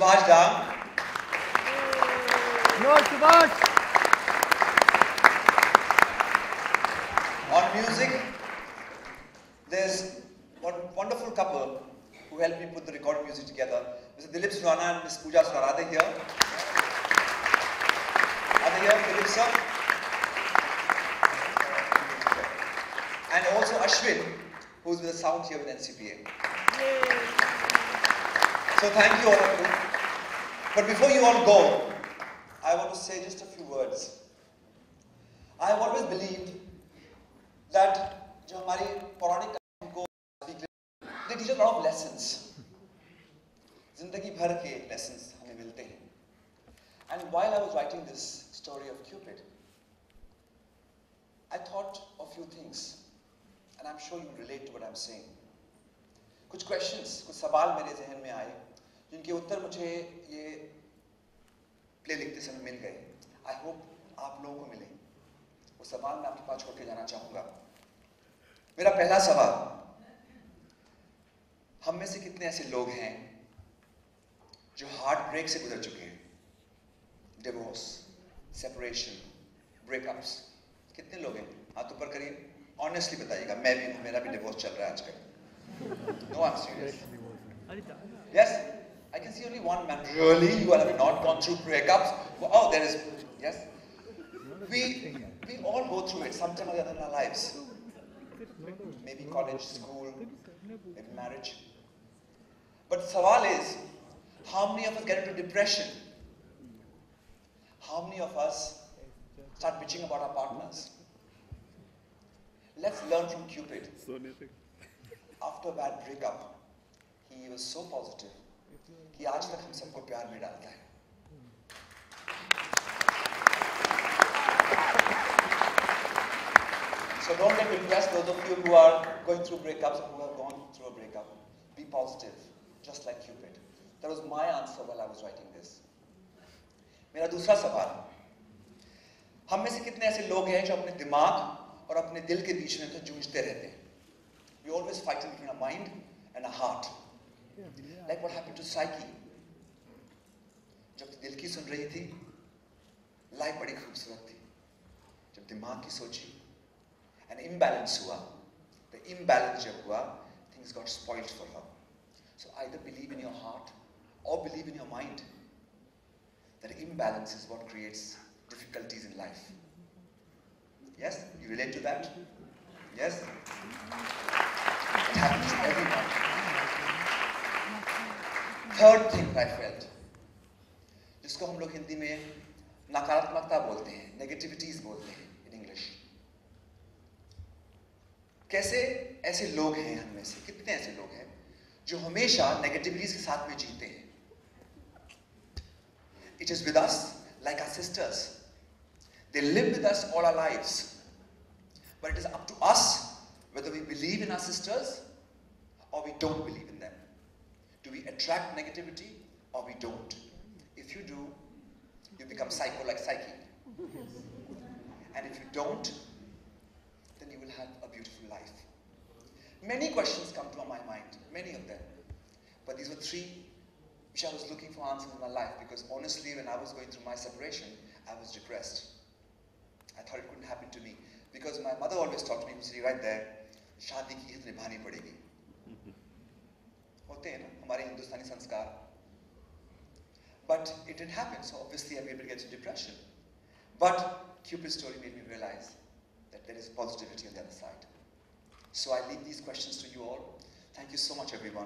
Subhash Da. No, Subhash! On music, there's one wonderful couple who helped me put the recorded music together. Mr. Dilip Surana and Ms. Pooja Surana. Are they here? Are they here, Dilip sir? And also Ashwin, who's with the sound here with NCPA. So thank you all of you. But before you all go, I want to say just a few words. I have always believed that जो हमारी पौराणिक कहानी को they teach a lot of lessons. जिंदगी भर के lessons हमें मिलते हैं. And while I was writing this story of Cupid, I thought of few things, and I'm sure you relate to what I'm saying. कुछ questions, कुछ सवाल मेरे जहन में आए, जिनके उत्तर मुझे ये play लिखते समय मिल गए. I hope आप लोगों को मिले. वो सवाल मैं आपके पास छोड़ के जाना चाहूँगा। मेरा पहला सवाल, हम में से कितने ऐसे लोग हैं जो हार्ट ब्रेक से गुजर चुके हैं? डिवोर्स सेपरेशन ब्रेकअप्स कितने लोग हैं? हाथ ऊपर करिए। ऑनेस्टली बताइएगा, मैं भी हूँ, मेरा भी डिवोर्स चल रहा है आजकल। No I am serious yes? I can see only one man. Really? You all have not gone through breakups? Oh there is yes. We we all go through it sometime or the other in our lives. Maybe college school maybe marriage. But the sawal is how many of us get into depression? How many of us start bitching about our partners? Let's learn from cupid. After a bad breakup he was so positive कि आज तक हम सबको प्यार में डालता है। So don't get impressed दोस्तों you are going through breakup who are going through a breakup be positive just like cupid that was my answer while I was writing this मेरा दूसरा सवाल, हम में से कितने ऐसे लोग हैं जो अपने दिमाग और अपने दिल के बीच में तो जूझते रहते हैं? We always fighting between a mind and a heart Like what happened to Psyche. जब दिल की सुन रही थी लाइफ बड़ी खूबसूरत थी जब दिमाग की सोची an imbalance हुआ the imbalance जब हुआ things got spoiled for her so either believe in your heart or believe in your mind that imbalance is what creates difficulties in life yes you relate to that yes it happens to everyone Third thing I felt जिसको हम लोग हिंदी में नकारात्मकता बोलते हैं negativities बोलते हैं in English कैसे ऐसे लोग हैं हम से? कितने ऐसे लोग हैं जो हमेशा नेगेटिविटीज के साथ में जीते हैं? It is with us like our sisters they live with us all our lives but it is up to us whether we believe in our sisters or we don't believe in them. Do we attract negativity or we don't? If you do, you become psycho like Psyche. And if you don't, then you will have a beautiful life. Many questions come to my mind, many of them. But these were three which I was looking for answers in my life because honestly, when I was going through my separation, I was depressed. I thought it couldn't happen to me because my mother always taught me, right there, shadi ki padegi. होते हैं ना हमारे हिंदुस्तानी संस्कार but it didn't happen so obviously I'm able to get into depression but Cupid's story made me realize that there is positivity on the other side so I leave these questions to you all thank you so much everyone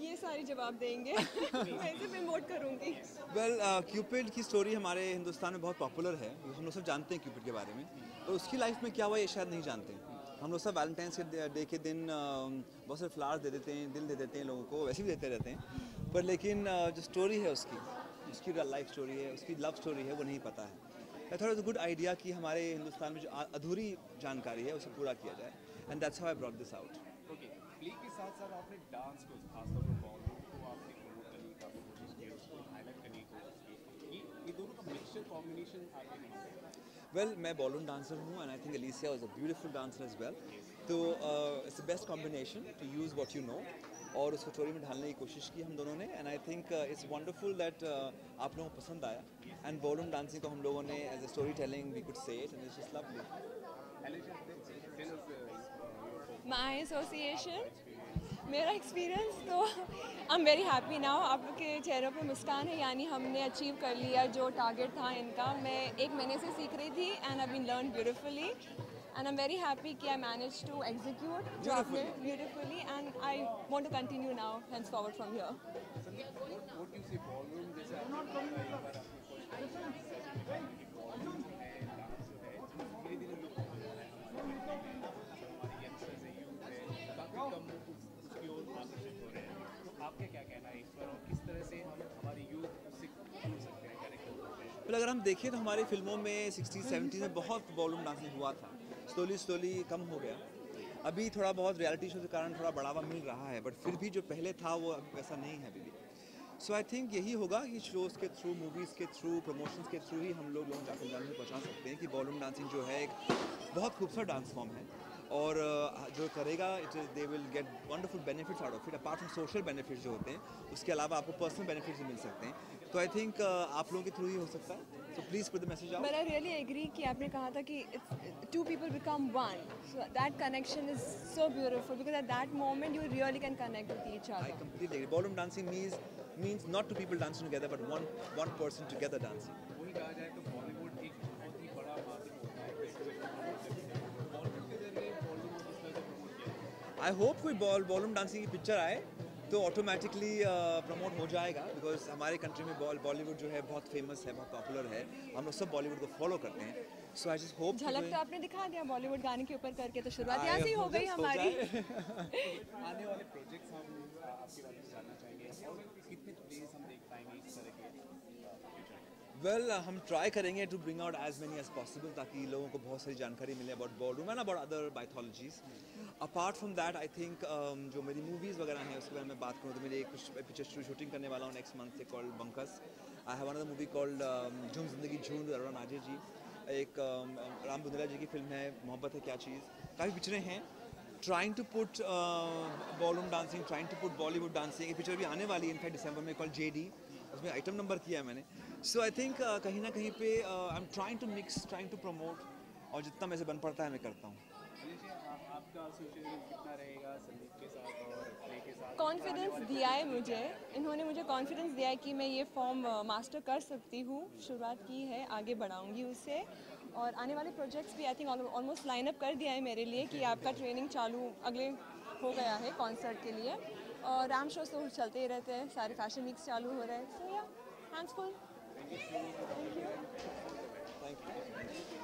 ये सारे जवाब देंगे। मैं well Cupid की story हमारे हिंदुस्तान में बहुत popular है। हम लोग सब जानते हैं क्यूपिड के बारे में। तो उसकी लाइफ में क्या हुआ, ये शायद नहीं जानते। हम लोग सब वैलेंटाइंस के डे के दिन बहुत सारे फ्लावर्स दे देते हैं, दिल दे देते हैं लोगों को, वैसे भी देते रहते हैं। पर लेकिन जो स्टोरी है उसकी उसकी लाइफ स्टोरी है, उसकी लव स्टोरी है, वो नहीं पता है। आई थॉट गुड आइडिया कि हमारे हिंदुस्तान में जो अधूरी जानकारी है, उसे पूरा किया जाए। And that's how I brought this out साथ साथ आपने डांस को खासतौर पर बॉलीवुड को आपने प्रमोट करने की काफ़ी कोशिश की उसको हाईलाइट करने की कोशिश की। ये ये दोनों का मिक्सचर कॉम्बिनेशन आपके नहीं वेल मैं बॉलून डांसर हूँ and I think Alicia was a beautiful dancer as well तो it's the best combination to use what you know और उसको स्टोरी में ढालने की कोशिश की हम दोनों ने and I think it's wonderful that आप लोगों को पसंद आया एंड बॉलून डांसिंग को हम लोगों ने as a story telling we could say it and it's lovely मेरा एक्सपीरियंस तो I am very happy now आप लोग के चेहरों पे मुस्कान है यानी हमने अचीव कर लिया जो टारगेट था इनका. मैं एक महीने से सीख रही थी and I been learn beautifully and I am very happy कि आई मैनेज टू एग्जीक्यूट जो आपने beautifully and I want to continue now hence forward from here पर अगर हम देखें तो हमारी फ़िल्मों में सिक्सटी सेवेंटी में बहुत वॉल्यूम डांसिंग हुआ था। स्लोली स्लोली कम हो गया। अभी थोड़ा बहुत रियलिटी शो के कारण थोड़ा बढ़ावा मिल रहा है बट फिर भी जो पहले था वो अब वैसा नहीं है अभी भी। सो आई थिंक यही होगा कि शोज़ के थ्रू मूवीज़ के थ्रू प्रमोशंस के थ्रू ही हम लोग लोगों तक पहुँचा सकते हैं कि वॉल्यूम डांसिंग जो है एक बहुत खूबसूरत डांस फॉर्म है। और जो करेगा it they will get wonderful benefits out of it apart from social benefits जो होते हैं उसके अलावा आपको पर्सनल बेनिफिट्स भी मिल सकते हैं। तो आई थिंक आप लोगों के थ्रू ही हो सकता है। So please put the message out I really agree कि आपने कहा था कि two people become one so that connection is so beautiful because at that moment you really can connect with each other I completely agree ballroom dancing means means not two people dancing together but one one person together dancing वही कहा जाए तो बॉलीवुड किया hope कोई ball ballroom dancing की picture आए तो automatically promote हो जाएगा बिकॉज़ हमारे कंट्री में बॉल बॉलीवुड जो है बहुत फ़ेमस है बहुत पॉपुलर है हम लोग सब बॉलीवुड को फॉलो करते हैं. सो आई जस्ट होप झलक तो आपने दिखा दिया बॉलीवुड गाने के ऊपर करके तो शुरुआत यहाँ से ही हो गई हमारी। आने वाले प्रोजेक्ट्स हम आपके बारे में जानना चाहेंगे और कितने प्लेस हम देख पाएँगे इस तरह के वेल हम ट्राई करेंगे to bring out as many as possible ताकि लोगों को बहुत सारी जानकारी मिले about ballroom and about other mythologies apart from that I think जो मेरी मूवीज़ वगैरह हैं उसके बारे में बात करूँ तो मेरी एक पिक्चर शूटिंग करने वाला हूँ नेक्स्ट मंथ से called बंकस I have another movie called Jhoom Zindagi Jhoom Arun आजे जी. एक um, राम बुंदला जी की फ़िल्म है मोहब्बत है क्या चीज़? काफ़ी पिक्चरें हैं. Trying to put ballroom dancing trying to put Bollywood dancing एक पिक्चर भी आने वाली है इनफैक्ट दिसंबर में कॉल जे डी उसमें आइटम नंबर किया है मैंने। सो आई थिंक कहीं ना कहीं पे I am trying to mix trying to promote और जितना मेरे से बन पड़ता है मैं करता हूँ। कॉन्फिडेंस दिया है मुझे। इन्होंने मुझे कॉन्फिडेंस दिया है कि मैं ये फॉर्म मास्टर कर सकती हूँ। शुरुआत की है आगे बढ़ाऊँगी उससे और आने वाले प्रोजेक्ट्स भी I think almost line up कर दिया है मेरे लिए कि आपका ट्रेनिंग चालू अगले हो गया है कॉन्सर्ट के लिए। और राम शो तो चलते ही रहते हैं सारे फ़ैशन वीक्स चालू हो रहे हैं। Hands full? Thank you. Thank you. Thank you.